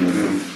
Mm-hmm.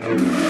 Thank.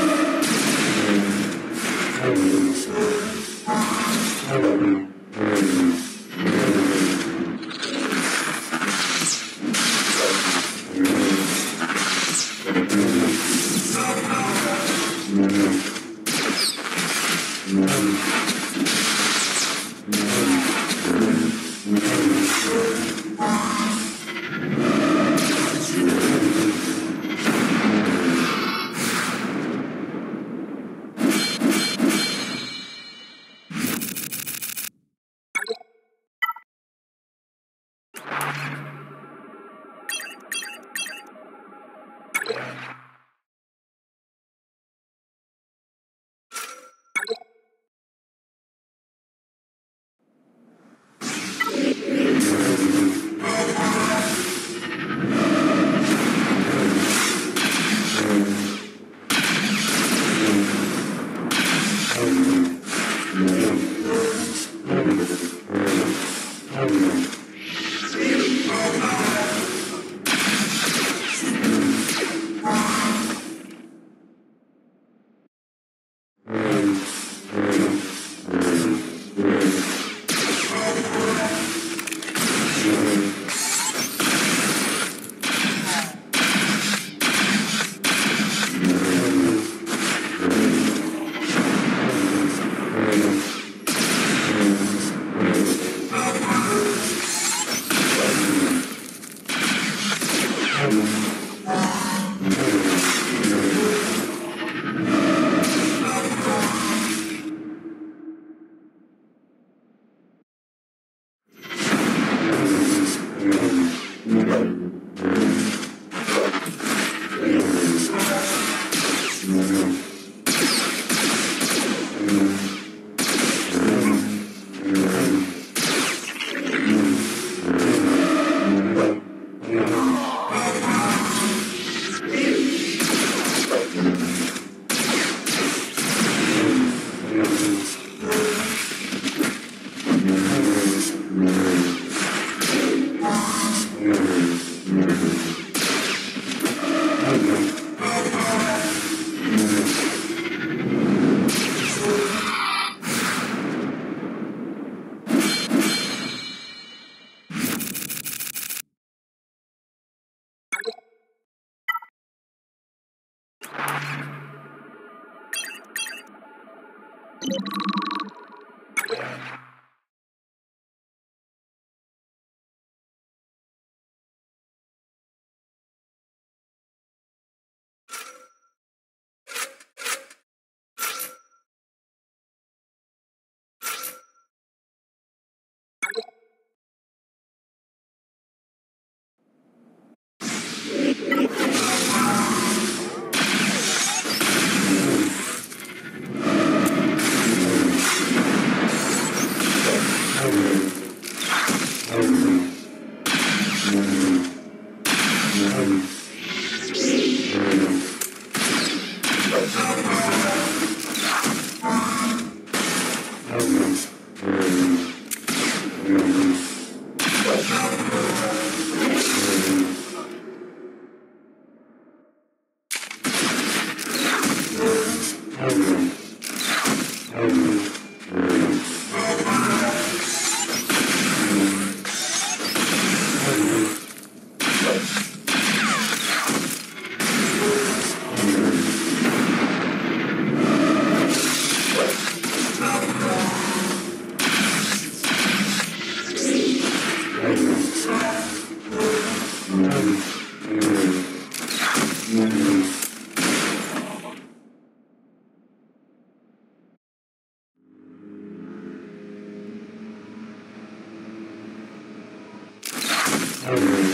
Yeah.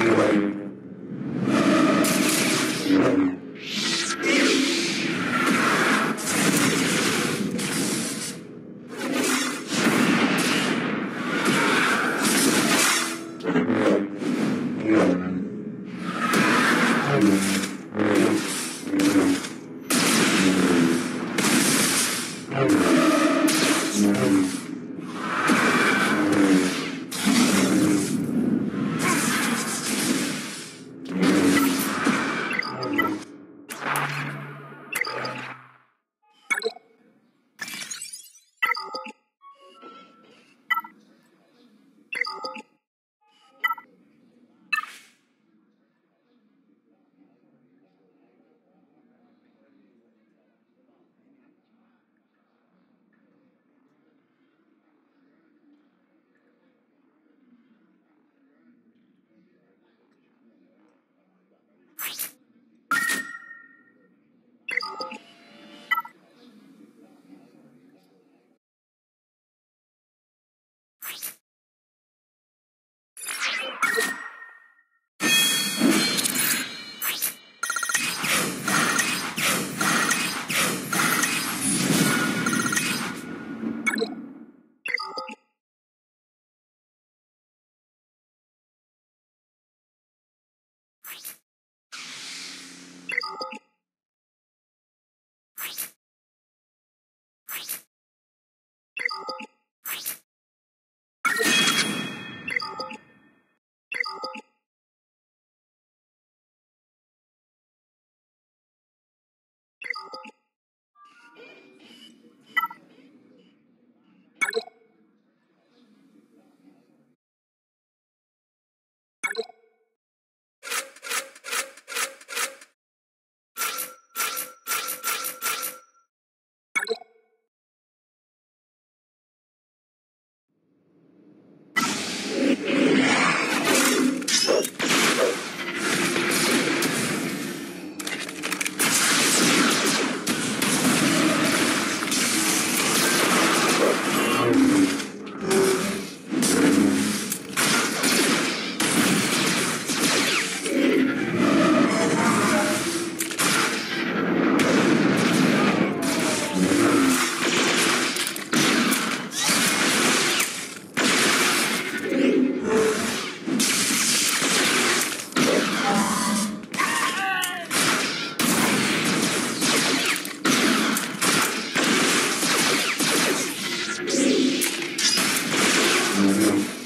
Obrigado. Mm-hmm.